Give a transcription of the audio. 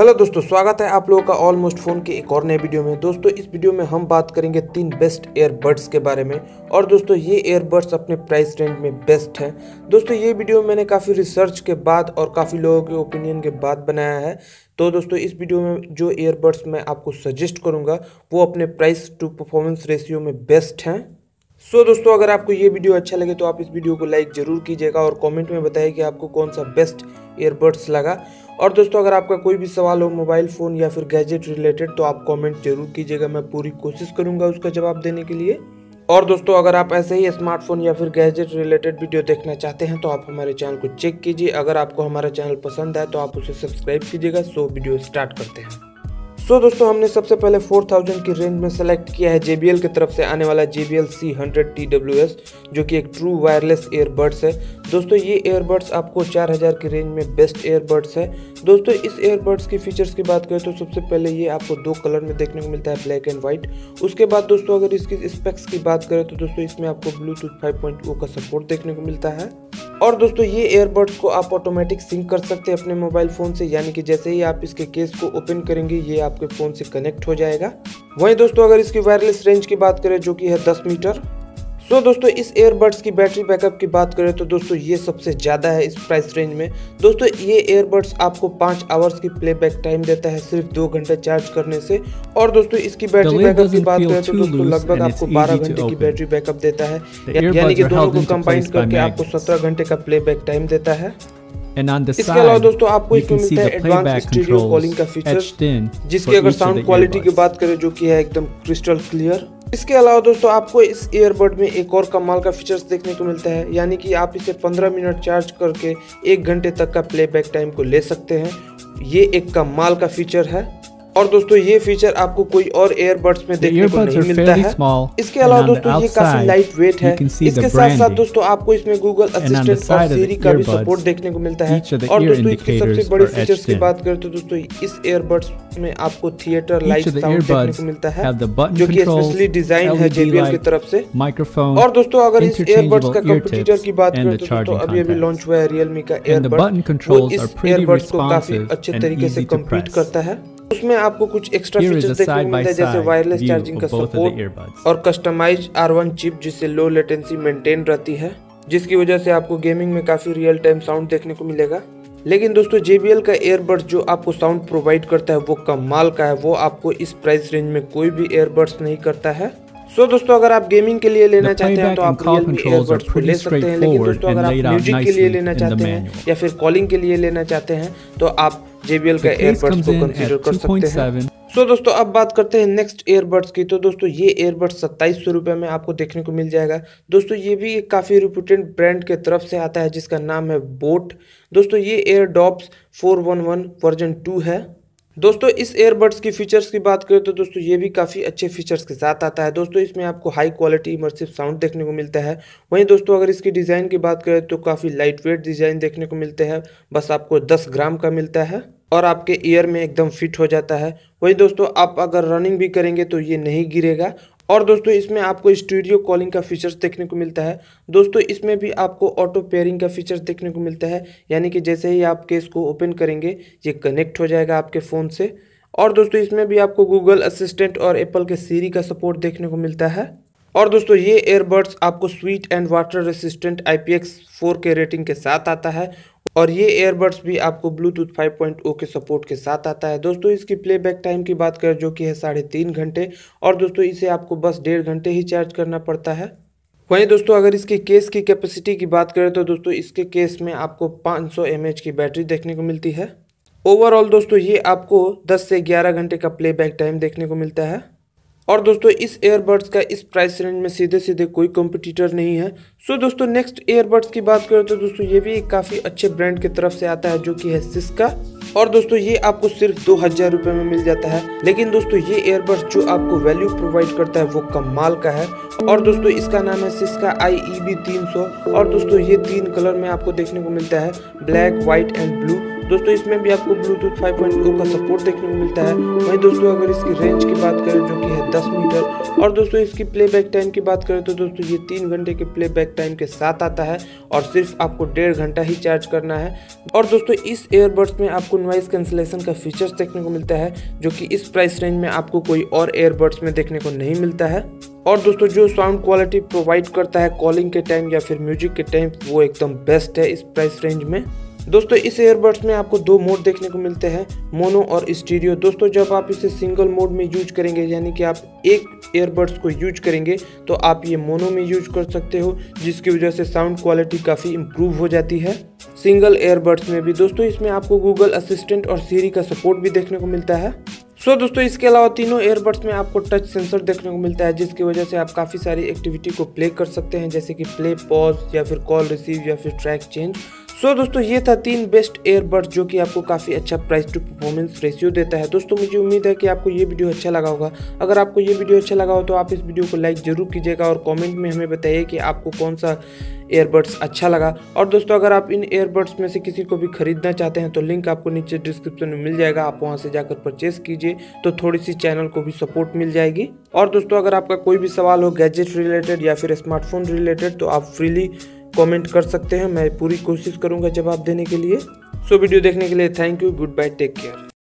Hello दोस्तों, स्वागत है आप लोगों का ऑलमोस्ट फ़ोन के एक और नए वीडियो में। दोस्तों, इस वीडियो में हम बात करेंगे तीन बेस्ट एयरबड्स के बारे में। और दोस्तों, ये एयरबड्स अपने प्राइस रेंज में बेस्ट हैं। दोस्तों, ये वीडियो मैंने काफ़ी रिसर्च के बाद और काफ़ी लोगों के ओपिनियन के बाद बनाया है। तो दोस्तों, इस वीडियो में जो एयरबड्स मैं आपको सजेस्ट करूँगा, वो अपने प्राइस टू परफॉर्मेंस रेशियो में बेस्ट हैं। सो so, दोस्तों अगर आपको ये वीडियो अच्छा लगे तो आप इस वीडियो को लाइक ज़रूर कीजिएगा और कमेंट में बताइए कि आपको कौन सा बेस्ट ईयरबड्स लगा। और दोस्तों अगर आपका कोई भी सवाल हो मोबाइल फ़ोन या फिर गैजेट रिलेटेड तो आप कमेंट ज़रूर कीजिएगा। मैं पूरी कोशिश करूँगा उसका जवाब देने के लिए। और दोस्तों अगर आप ऐसे ही स्मार्टफ़ोन या फिर गैजेट रिलेटेड वीडियो देखना चाहते हैं तो आप हमारे चैनल को चेक कीजिए। अगर आपको हमारा चैनल पसंद आए तो आप उसे सब्सक्राइब कीजिएगा। सो वीडियो स्टार्ट करते हैं। सो so, दोस्तों हमने सबसे पहले 4000 की रेंज में सेलेक्ट किया है JBL की तरफ़ से आने वाला JBL C100 TWS जो कि एक ट्रू वायरलेस एयरबड्स है। दोस्तों ये एयरबड्स आपको 4000 की रेंज में बेस्ट एयरबड्स है। दोस्तों इस एयरबड्स की फीचर्स की बात करें तो सबसे पहले ये आपको दो कलर में देखने को मिलता है ब्लैक एंड व्हाइट उसके बाद दोस्तों अगर इसकी स्पेक्स की बात करें तो दोस्तों इसमें आपको ब्लूटूथ 5.0 का सपोर्ट देखने को मिलता है। और दोस्तों, ये एयरबड्स को आप ऑटोमेटिक सिंक कर सकते हैं अपने मोबाइल फ़ोन से, यानी कि जैसे ही आप इसके केस को ओपन करेंगे, ये आपके फ़ोन से कनेक्ट हो जाएगा। वहीं दोस्तों, अगर इसकी वायरलेस रेंज की बात करें, जो कि है 10 मीटर सो so, दोस्तों इस एयरबड्स की बैटरी बैकअप की बात करें तो दोस्तों ये सबसे ज़्यादा है इस प्राइस रेंज में। दोस्तों ये एयरबड्स आपको पाँच आवर्स की प्लेबैक टाइम देता है सिर्फ़ दो घंटे चार्ज करने से। और दोस्तों इसकी बैटरी बैकअप की बात करें तो दोस्तों लगभग आपको बारह घंटे की बैटरी बैकअप देता है। यानी कि दोनों को कंबाइन करके आपको सत्रह घंटे का प्लेबैक टाइम देता है। इसके अलावा दोस्तों आपको इसमें मिलता है एडवांस स्टूडियो कॉलिंग का फीचर जिसकी अगर साउंड क्वालिटी की बात करें जो कि है एकदम क्रिस्टल क्लियर इसके अलावा दोस्तों, आपको इस ईयरबड में एक और कमाल का फीचर्स देखने को मिलता है, यानी कि आप इसे 15 मिनट चार्ज करके एक घंटे तक का प्लेबैक टाइम को ले सकते हैं। ये एक कमाल का फीचर है। और दोस्तों ये फीचर आपको कोई और एयरबड्स में देखने को नहीं मिलता है। इसके अलावा दोस्तों ये काफ़ी लाइट वेट है। इसके साथ साथ दोस्तों आपको इसमें गूगल असिस्टेंट और सीरी का भी सपोर्ट देखने को मिलता है। और दोस्तों इसके सबसे बड़े फीचर्स की बात करें तो दोस्तों इस एयरबड्स में आपको थिएटर लाइट साउंड देखने को मिलता है जो की स्पेशली डिज़ाइन है जेबीएल की तरफ़ से। माइक्रोफोन और दोस्तों अगर इस एयरबड्स का कंपटीटर की बात करें तो दोस्तों अभी अभी लॉन्च हुआ है रियलमी का एयरबड इस एयरबड्स को काफ़ी अच्छे तरीके से कम्पीट करता है। उसमें आपको कुछ एक्स्ट्रा फीचर्स देखने को मिलता है जैसे वायरलेस चार्जिंग का सपोर्ट और कस्टमाइज आर वन चिप जिससे लो लेटेंसी मेंटेन रहती है जिसकी वजह से आपको गेमिंग में काफ़ी रियल टाइम साउंड देखने को मिलेगा। लेकिन दोस्तों JBL का एयरबड्स जो आपको साउंड प्रोवाइड करता है वो कमाल का है। वो आपको इस प्राइस रेंज में कोई भी एयरबड्स नहीं करता है। सो so, दोस्तों अगर आप गेमिंग के लिए लेना चाहते हैं तो आप Realme एयरबड्स को ले सकते हैं। लेकिन दोस्तों अगर आप म्यूज़िक के लिए लेना चाहते हैं या फिर कॉलिंग के लिए लेना चाहते हैं तो आप JBL का एयरबड्स को कंसीडर कर सकते हैं। सो so, दोस्तों अब बात करते हैं नेक्स्ट एयरबड्स की। तो दोस्तों ये एयरबड्स सत्ताईस सौ रुपये में आपको देखने को मिल जाएगा। दोस्तों ये भी एक काफ़ी रिपोर्टेंट ब्रांड के तरफ़ से आता है जिसका नाम है बोट दोस्तों ये Airdopes four one one version two है। दोस्तों, इस एयरबड्स की फीचर्स की बात करें तो दोस्तों, ये भी काफ़ी अच्छे फीचर्स के साथ आता है। दोस्तों, इसमें आपको हाई क्वालिटी इमर्सिव साउंड देखने को मिलता है। वहीं दोस्तों, अगर इसकी डिज़ाइन की बात करें तो काफ़ी लाइट वेट डिज़ाइन देखने को मिलते हैं। बस आपको 10 ग्राम का मिलता है और आपके ईयर में एकदम फिट हो जाता है। वही दोस्तों, आप अगर रनिंग भी करेंगे तो ये नहीं गिरेगा और दोस्तों, इसमें आपको स्टूडियो कॉलिंग का फीचर्स देखने को मिलता है। दोस्तों, इसमें भी आपको ऑटो पेयरिंग का फीचर्स देखने को मिलता है। यानी कि जैसे ही आप केस को ओपन करेंगे, ये कनेक्ट हो जाएगा आपके फ़ोन से। और दोस्तों, इसमें भी आपको गूगल असिस्टेंट और एप्पल के सीरी का सपोर्ट देखने को मिलता है। और दोस्तों, ये एयरबड्स आपको sweat and water resistant four के रेटिंग के साथ आता है। और ये एयरबड्स भी आपको ब्लूटूथ 5.0 के सपोर्ट के साथ आता है। दोस्तों, इसकी प्लेबैक टाइम की बात करें, जो कि है साढ़े तीन घंटे। और दोस्तों, इसे आपको बस डेढ़ घंटे ही चार्ज करना पड़ता है। वहीं दोस्तों, अगर इसके केस की कैपेसिटी की बात करें तो दोस्तों, इसके केस में आपको 500 सौ की बैटरी देखने को मिलती है। ओवरऑल दोस्तों, ये आपको 10 से 11 घंटे का प्लेबैक टाइम देखने को मिलता है। और दोस्तों, इस एयरबड्स का इस प्राइस रेंज में सीधे सीधे कोई कंपटीटर नहीं है। सो दोस्तों नेक्स्ट एयरबड्स की बात करें तो दोस्तों, ये भी एक काफ़ी अच्छे ब्रांड की तरफ़ से आता है, जो कि है सिस्का और दोस्तों, ये आपको सिर्फ़ दो हज़ार रुपये में मिल जाता है। लेकिन दोस्तों, ये एयरबड्स जो आपको वैल्यू प्रोवाइड करता है, वो कमाल का है। और दोस्तों, इसका नाम है सिस्का आई ई बी तीन सौ। और दोस्तों, ये तीन कलर में आपको देखने को मिलता है ब्लैक व्हाइट एंड ब्लू दोस्तों, इसमें भी आपको ब्लूटूथ 5.0 का सपोर्ट देखने को मिलता है। वहीं दोस्तों, अगर इसकी रेंज की बात करें, जो कि है 10 मीटर। और दोस्तों, इसकी प्लेबैक टाइम की बात करें तो दोस्तों, ये तीन घंटे के प्लेबैक टाइम के साथ आता है। और सिर्फ़ आपको डेढ़ घंटा ही चार्ज करना है। और दोस्तों, इस एयरबड्स में आपको नॉइस कैंसिलेशन का फीचर्स देखने को मिलता है, जो कि इस प्राइस रेंज में आपको कोई और एयरबड्स में देखने को नहीं मिलता है। और दोस्तों, जो साउंड क्वालिटी प्रोवाइड करता है कॉलिंग के टाइम या फिर म्यूज़िक के टाइम वो एकदम बेस्ट है इस प्राइस रेंज में। दोस्तों, इस एयरबड्स में आपको दो मोड देखने को मिलते हैं मोनो और स्टीरियो दोस्तों, जब आप इसे सिंगल मोड में यूज़ करेंगे, यानी कि आप एक एयरबड्स को यूज़ करेंगे तो आप ये मोनो में यूज़ कर सकते हो, जिसकी वजह से साउंड क्वालिटी काफ़ी इम्प्रूव हो जाती है। सिंगल एयरबड्स में भी। दोस्तों इसमें आपको गूगल असिस्टेंट और सीरी का सपोर्ट भी देखने को मिलता है। सो so, दोस्तों इसके अलावा तीनों एयरबड्स में आपको टच सेंसर देखने को मिलता है जिसकी वजह से आप काफ़ी सारी एक्टिविटी को प्ले कर सकते हैं जैसे कि प्ले पॉज या फिर कॉल रिसीव या फिर ट्रैक चेंज। सो so, दोस्तों ये था तीन बेस्ट एयरबड्स जो कि आपको काफ़ी अच्छा प्राइस टू परफॉर्मेंस रेशियो देता है। दोस्तों मुझे उम्मीद है कि आपको ये वीडियो अच्छा लगा होगा। अगर आपको ये वीडियो अच्छा लगा हो तो आप इस वीडियो को लाइक ज़रूर कीजिएगा और कमेंट में हमें बताइए कि आपको कौन सा एयरबड्स अच्छा लगा। और दोस्तों अगर आप इन एयरबड्स में से किसी को भी खरीदना चाहते हैं तो लिंक आपको नीचे डिस्क्रिप्शन में मिल जाएगा। आप वहाँ से जाकर परचेस कीजिए तो थोड़ी सी चैनल को भी सपोर्ट मिल जाएगी। और दोस्तों अगर आपका कोई भी सवाल हो गैजेट रिलेटेड या फिर स्मार्टफ़ोन रिलेटेड तो आप फ्रीली कमेंट कर सकते हैं। मैं पूरी कोशिश करूँगा जवाब देने के लिए। सो वीडियो देखने के लिए thank you good bye take care